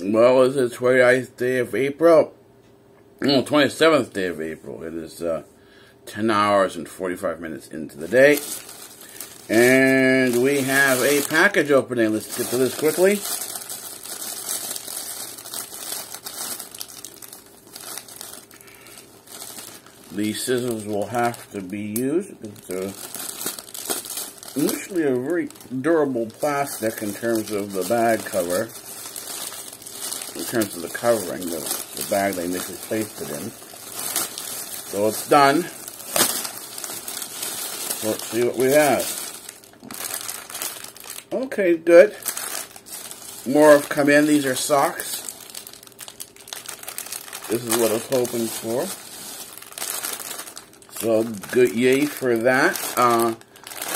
Well, it's the 29th day of April. No, 27th day of April. It is uh, 10 hours and 45 minutes into the day. And we have a package opening. Let's get to this quickly. The scissors will have to be used. It's uh, initially a very durable plastic in terms of the bag cover terms of the covering, the, the bag they initially placed it in. So it's done. Let's see what we have. Okay, good. More have come in. These are socks. This is what I was hoping for. So good, yay for that. Uh,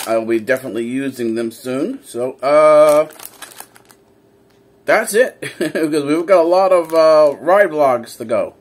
I'll be definitely using them soon. So, uh, that's it. because we've got a lot of uh, ride vlogs to go.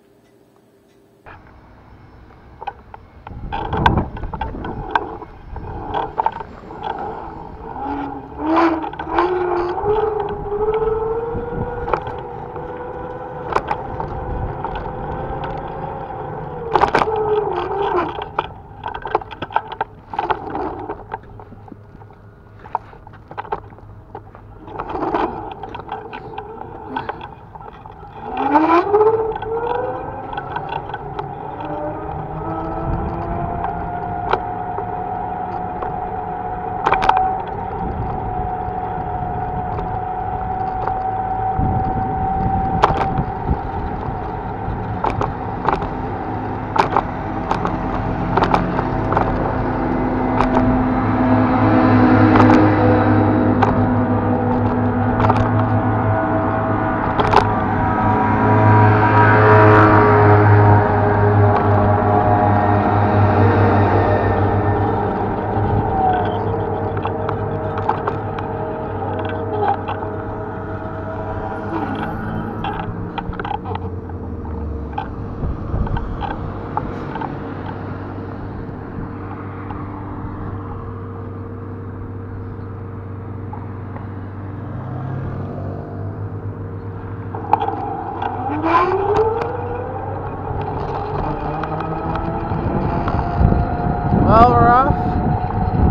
Well, we're off.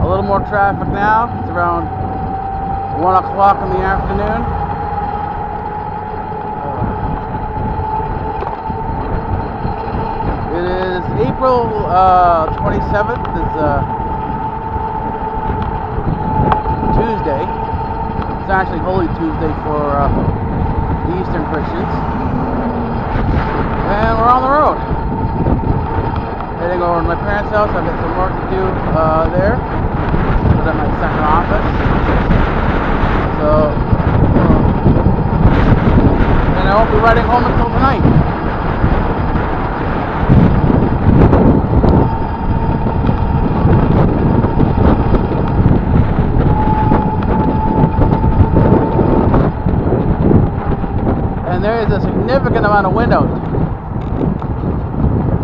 A little more traffic now. It's around 1 o'clock in the afternoon. It is April uh, 27th. It's uh, Tuesday. It's actually Holy Tuesday for uh, the Eastern Christians. And we're on the road heading over to my parents' house. I've got some work to do uh, there. Was at my second office. So, uh, and I won't be riding home until tonight. And there is a significant amount of wind.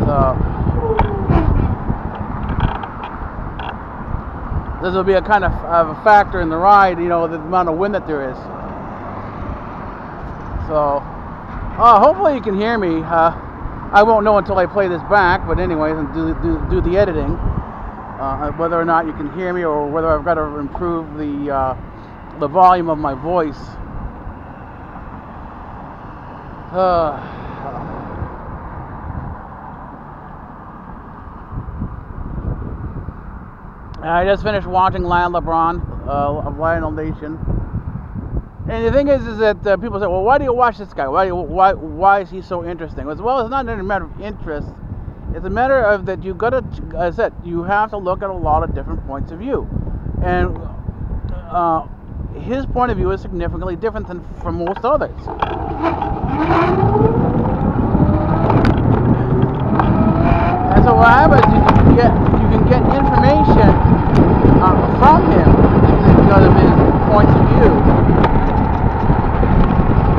So, this will be a kind of, of a factor in the ride, you know, the amount of wind that there is. So, uh, hopefully you can hear me. Uh, I won't know until I play this back, but anyways, and do, do, do the editing. Uh, whether or not you can hear me or whether I've got to improve the, uh, the volume of my voice. Uh, I just finished watching Lion LeBron uh, of Lionel Nation, and the thing is, is that uh, people say, "Well, why do you watch this guy? Why, you, why, why is he so interesting?" Well, it's not a matter of interest. It's a matter of that you got to, as I said, you have to look at a lot of different points of view, and uh, his point of view is significantly different than from most others. And so what happens you you get information uh, from him because of his points of view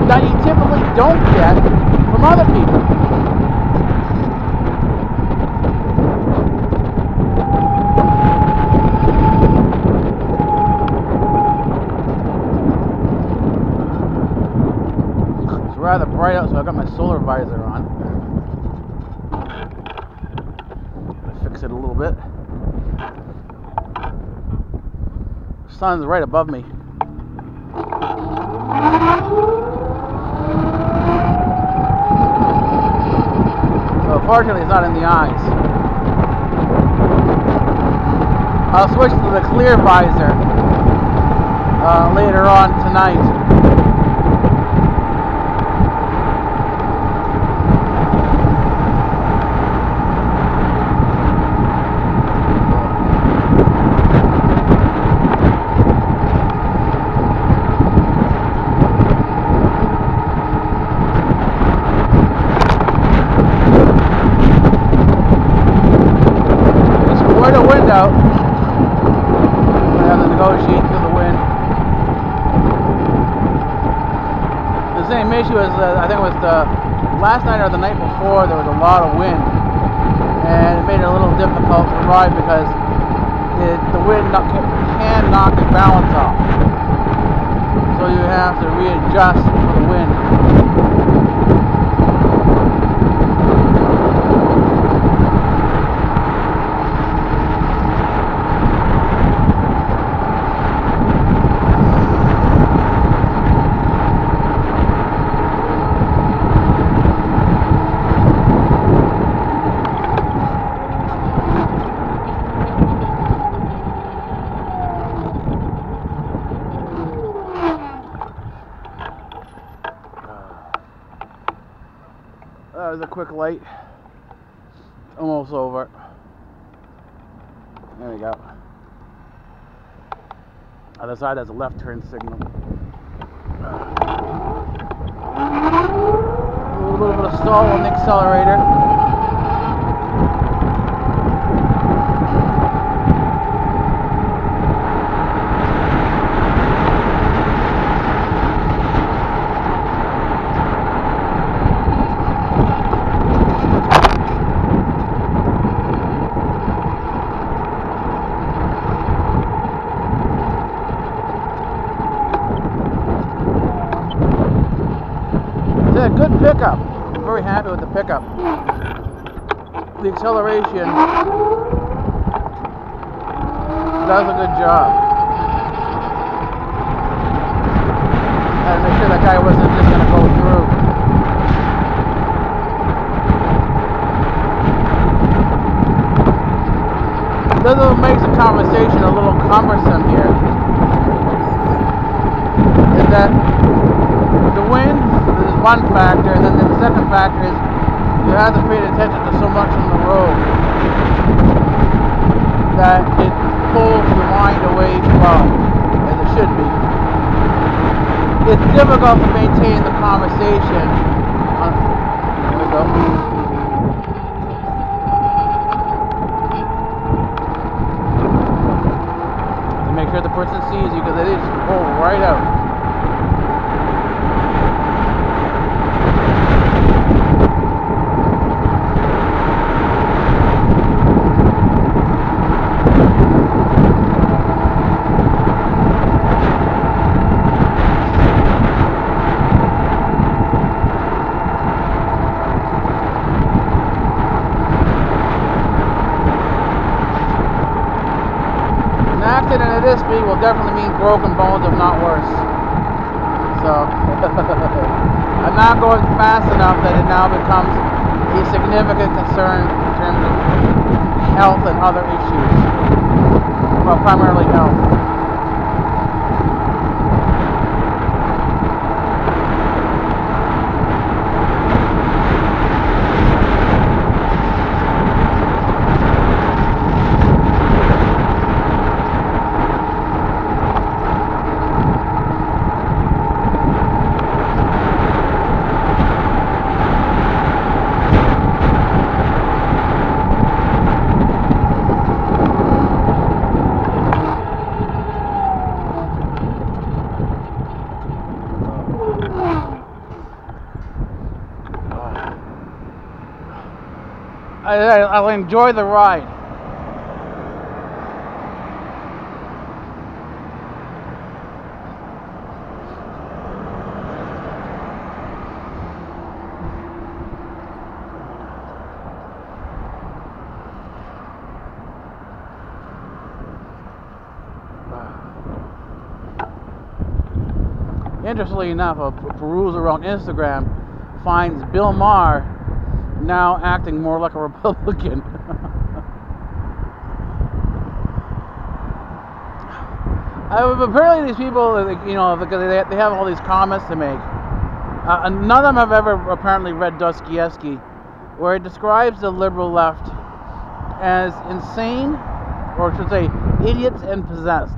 that you typically don't get from other people. So I got my solar visor on. Gotta fix it a little bit. Sun's right above me. So fortunately it's not in the eyes. I'll switch to the clear visor uh, later on tonight. Just square the wind out. I have to negotiate through the wind. The same issue as uh, I think it was the last night or the night before. There was a lot of wind, and it made it a little difficult to ride because it, the wind knock, can knock the balance off. So you have to readjust for the wind. That was a quick light. Almost over. There we go. Other side has a left turn signal. A little bit of stall on the accelerator. It's a good pickup. I'm very happy with the pickup. The acceleration does a good job. To make sure that guy wasn't just going to go through. This makes the conversation a little cumbersome here. Is that the wind is one factor, and then the second factor is you have to pay attention to so much on the road that it pulls your mind away from as it should be. It's difficult to maintain the conversation. On, there we go. To make sure the person sees you because they just pull right out. I'll enjoy the ride. Interestingly enough, a peruser around Instagram finds Bill Maher now acting more like a Republican. Uh, apparently, these people, you know, they, they have all these comments to make. Uh, none of them have ever apparently read Dostoevsky, where it describes the liberal left as insane, or I should say, idiots and possessed.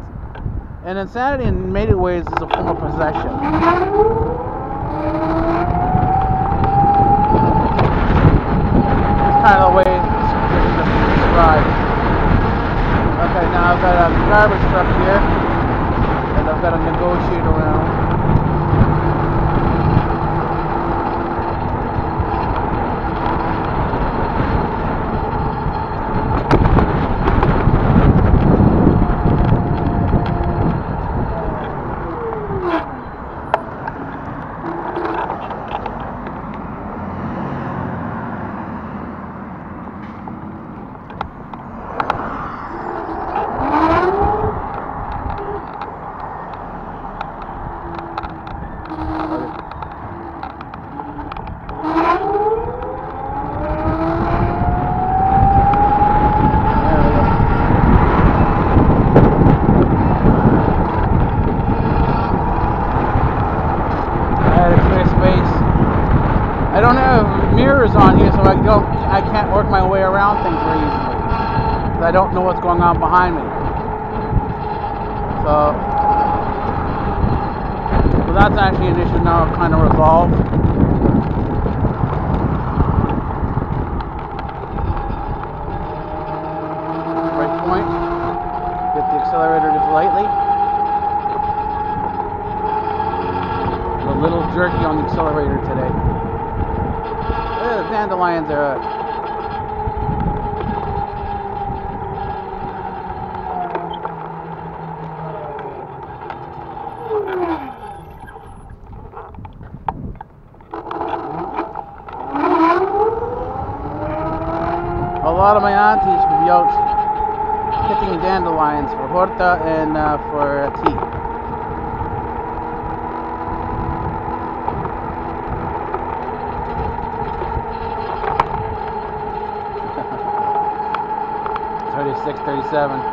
And insanity, in many ways, is a form of possession. It's kind of way it's described. Okay, now I've got a garbage truck here. And I've got to negotiate around. I don't know what's going on behind me. So, so that's actually an issue now kind of resolved. Right point. Get the accelerator just lightly. A little jerky on the accelerator today. the dandelions are lot of my aunties would be out picking and uh, for tea. Thirty-six, thirty-seven.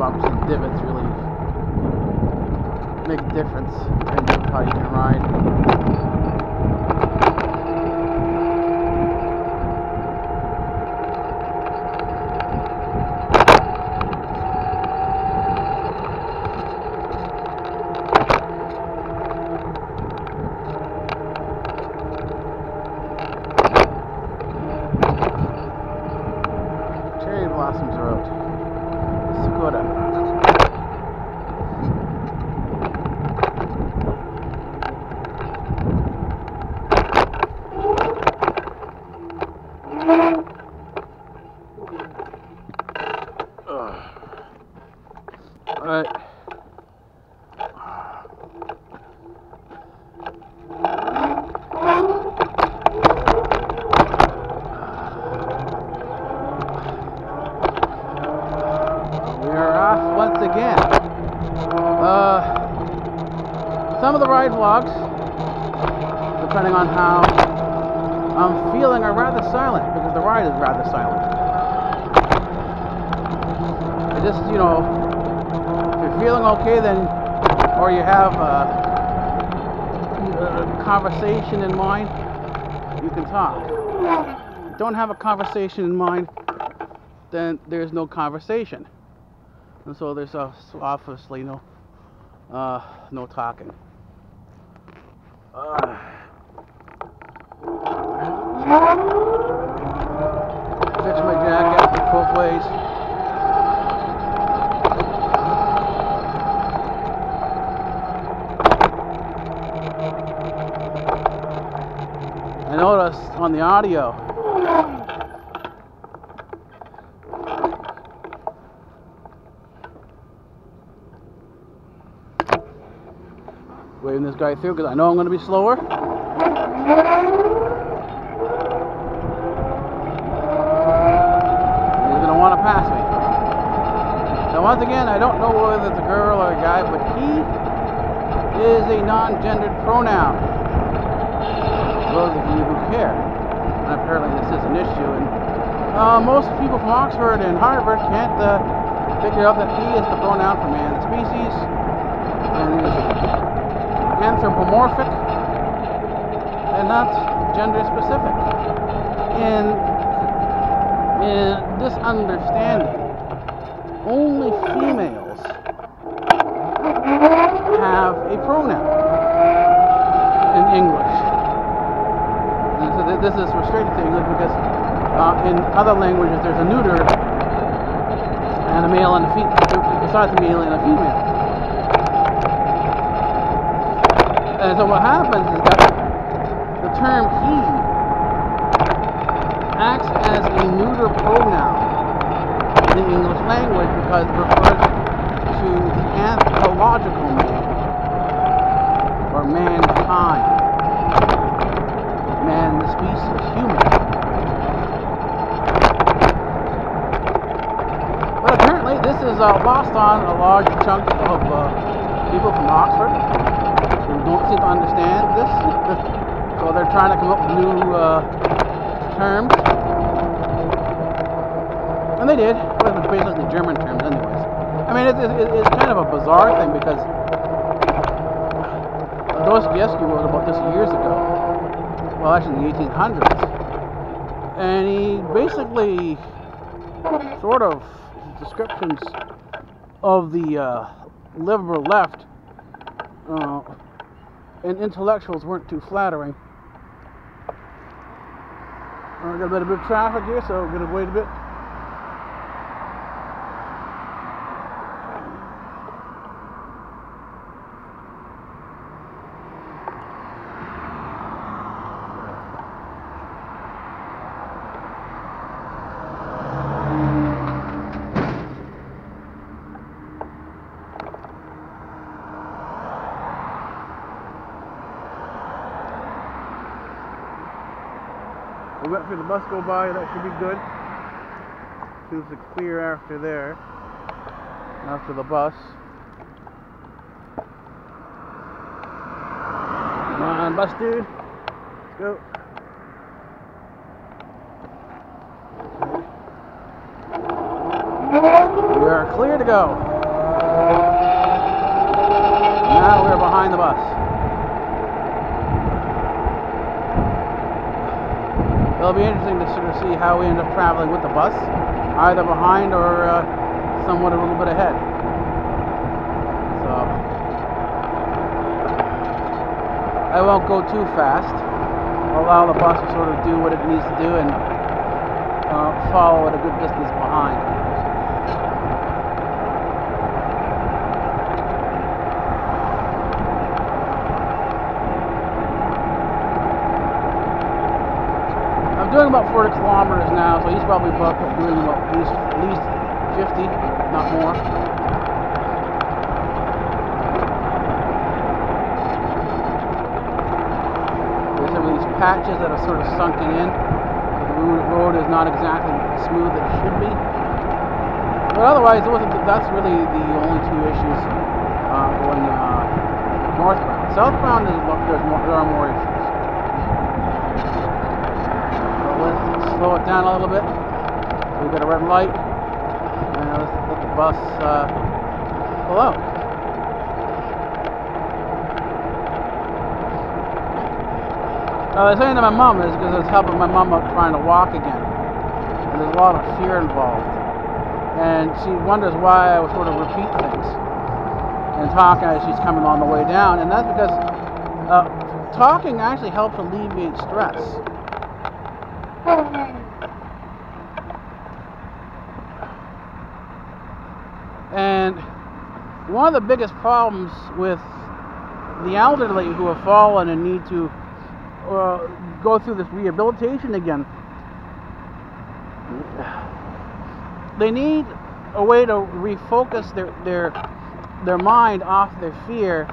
Bumps and divots really make a difference in terms of how you can ride. Okay, then, or you have a, a conversation in mind, you can talk. Don't have a conversation in mind, then there's no conversation. And so there's obviously no, uh, no talking. Uh, fix my jacket both ways. I noticed on the audio. Waving this guy through because I know I'm going to be slower. He's going to want to pass me. Now, once again, I don't know whether it's a girl or a guy, but he is a non-gendered pronoun. For those of you who care. And apparently this is an issue. And uh, most people from Oxford and Harvard can't uh, figure out that he is the pronoun for man and species. And is anthropomorphic and not gender specific. In, in this understanding, only females have a pronoun in English. Th- this is restricted to English because uh, in other languages there's a neuter and a male and a female, besides a male and a female. And so what happens is that the term he acts as a neuter pronoun in the English language because it refers to the anthropological man or mankind. Man, the species, human. But apparently this is uh, lost on a large chunk of uh, people from Oxford who don't seem to understand this. so they're trying to come up with new uh, terms. And they did. But it's basically German terms, anyways. I mean, it's, it's, it's kind of a bizarre thing because Dostoevsky wrote about this years ago. Well, actually, in the 1800s. And he basically sort of descriptions of the uh, liberal left uh, and intellectuals weren't too flattering. Uh, got a bit of traffic here, so we're gonna wait a bit. We went through the bus go by, that should be good. Seems to clear after there. After the bus. Come on, bus dude. Let's go. We are clear to go. Now we're behind the bus. It'll be interesting to sort of see how we end up traveling with the bus, either behind or uh, somewhat a little bit ahead. So I won't go too fast. Allow the bus to sort of do what it needs to do and uh, follow at a good distance behind. 40 kilometers now, so he's probably doing about at least, at least 50, not more. There's some of these patches that are sort of sunken in. The road is not exactly smooth as it should be. But otherwise, that's really the only two issues uh, going uh, northbound. Southbound, is, there's more, there are more issues. Slow it down a little bit. We've got a red light. And let's let the bus uh, pull out. I was saying to my mom is because it's helping my mom out trying to walk again. And there's a lot of fear involved. And she wonders why I sort of repeat things and talk as she's coming on the way down. And that's because uh, talking actually helps alleviate stress. And one of the biggest problems with the elderly who have fallen and need to uh, go through this rehabilitation again, they need a way to refocus their their their mind off their fear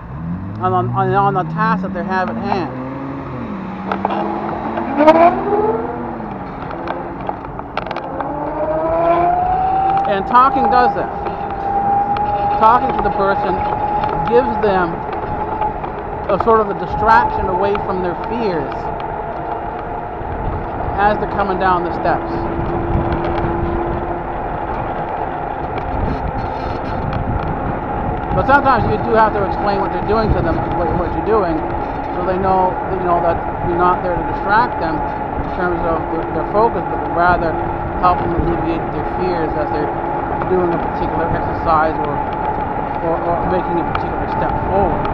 on, on, on the task that they have at hand. And talking does that. Talking to the person gives them a sort of a distraction away from their fears as they're coming down the steps. But sometimes you do have to explain what you're doing to them, what, what you're doing, so they know, you know that you're not there to distract them in terms of their, their focus, but rather help them alleviate their fears as they're doing a particular exercise or, or, or making a particular step forward.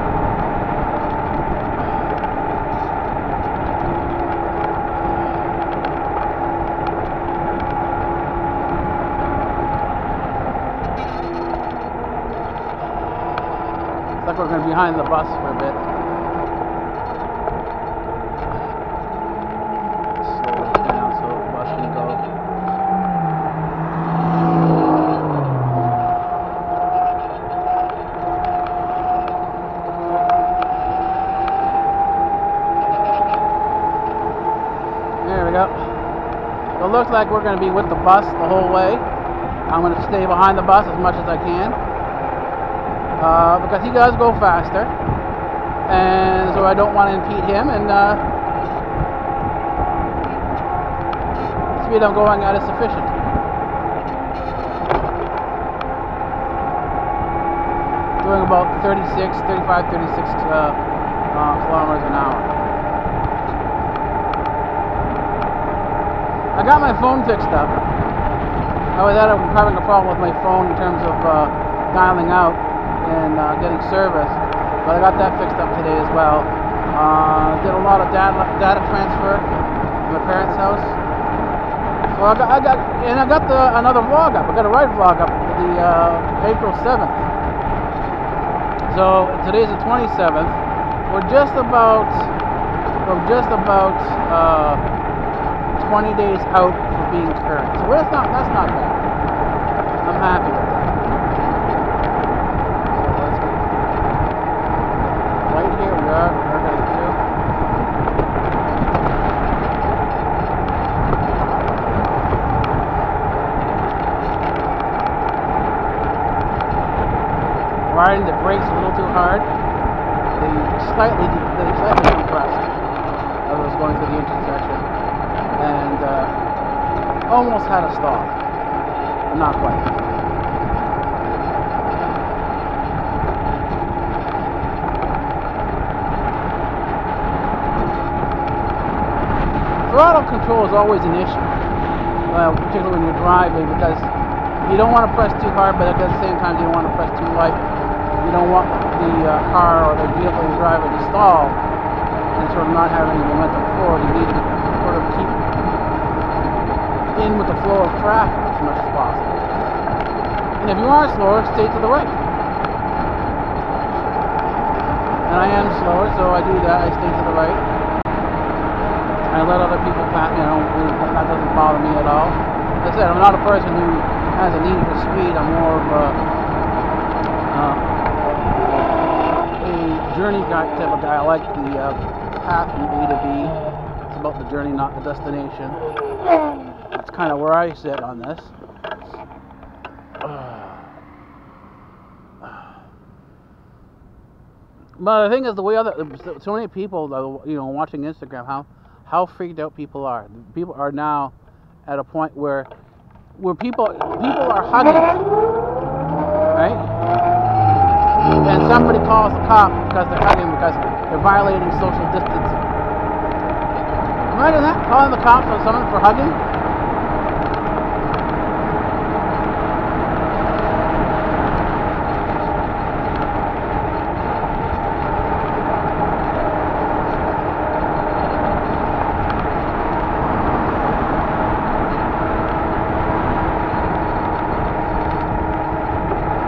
It's like we're going to be behind the bus for a bit. Like we're going to be with the bus the whole way. I'm going to stay behind the bus as much as I can. Uh, because he does go faster. And so I don't want to impede him. And uh, the speed I'm going at is sufficient. Doing about 36, 35, 36 uh, uh, kilometers an hour. I got my phone fixed up. I was having a problem with my phone in terms of uh, dialing out and uh, getting service, but I got that fixed up today as well. Uh, did a lot of data, data transfer to my parents' house. So I got, I got, and I got the another vlog up. I got a ride vlog up for the uh, April 7th. So today's the 27th. We're just about, we're just about. Uh, 20 days out for being current. So that's not that's not bad. I'm happy with that. So let's get right here we are. We're going to do. Riding the brakes a little too hard. They slightly they slightly compressed as I was going through the intersection and uh, almost had a stop. Not quite. Throttle control is always an issue, well, particularly when you're driving, because you don't want to press too hard, but at the same time you don't want to press too light. You don't want the uh, car or the vehicle you're driving to stall and sort of not have any momentum forward. You need to sort of keep in with the flow of traffic as much as possible. And if you are slower, stay to the right. And I am slower, so I do that. I stay to the right. I let other people. You know, that doesn't bother me at all. Like I said, I'm not a person who has a need for speed. I'm more of a, uh, a journey guy type of guy. I like the uh, path from A to B. It's about the journey, not the destination. That's kind of where I sit on this. But the thing is, the way other so many people, you know, watching Instagram, how how freaked out people are. People are now at a point where where people people are hugging, right? And somebody calls the cop because they're hugging because they're violating social distancing. Imagine that, calling the cops on someone for hugging.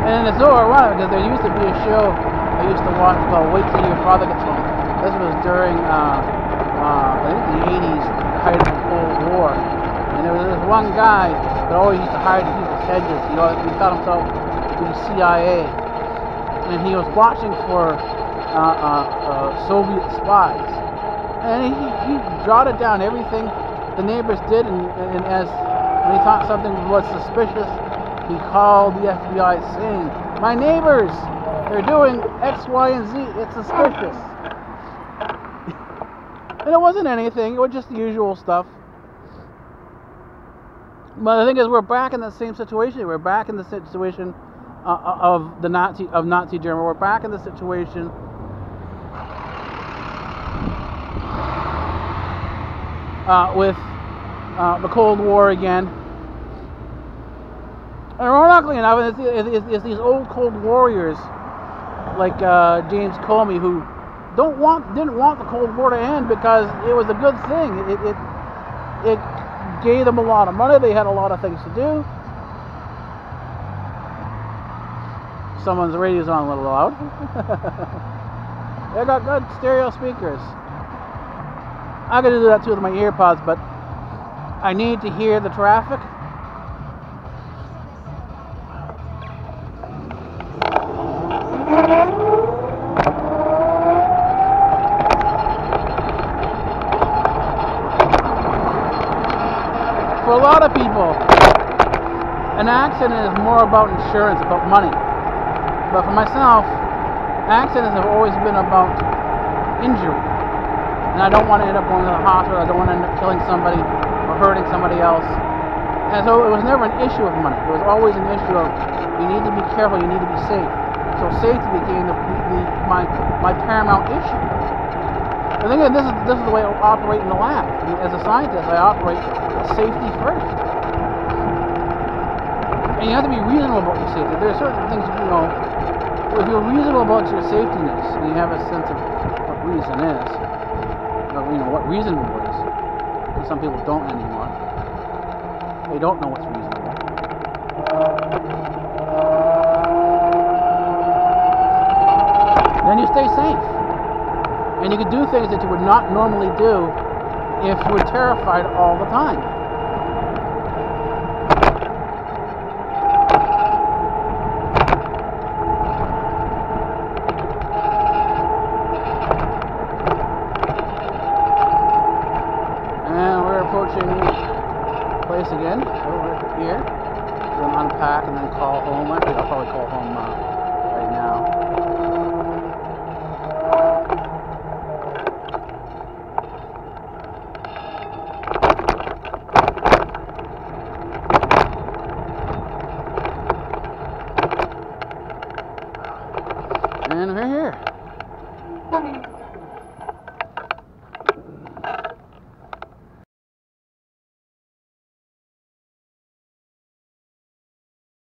And it's so ironic because there used to be a show I used to watch called Wait Till Your Father Gets Home. This was during, uh, uh, I think the 80s, the height of the Cold War. And there was this one guy that always used to hide in people's hedges. He, always, he thought himself to be CIA. And he was watching for uh, uh, uh, Soviet spies. And he, he jotted down everything the neighbors did, and, and as when he thought something was suspicious, he called the FBI saying, My neighbors, they're doing X, Y, and Z. It's suspicious. and it wasn't anything, it was just the usual stuff. But the thing is, we're back in the same situation. We're back in the situation uh, uh of the Nazi of Nazi Germany. We're back in the situation uh, with uh, the Cold War again ironically enough, it's, it's, it's, these old Cold Warriors like uh, James Comey who don't want didn't want the Cold War to end because it was a good thing. It, it it gave them a lot of money. They had a lot of things to do. Someone's radio's on a little loud. they got good stereo speakers. I gotta do that too with my earpods, but I need to hear the traffic. Lot of people, an accident is more about insurance, about money. But for myself, accidents have always been about injury. And I don't want to end up going to the hospital, I don't want to end up killing somebody or hurting somebody else. And so it was never an issue of money. It was always an issue of you need to be careful, you need to be safe. So safety became the, the, my, my paramount issue. Thing is, this is, this is the way I operate in the lab. As a scientist, I operate safety first. And you have to be reasonable about your safety. There are certain things, you know, if you're reasonable about your safetyness, and you have a sense of what reason is, or, you know, what reasonable is, because some people don't anymore. They don't know what's reasonable. then you stay safe. And you can do things that you would not normally do if you were terrified all the time.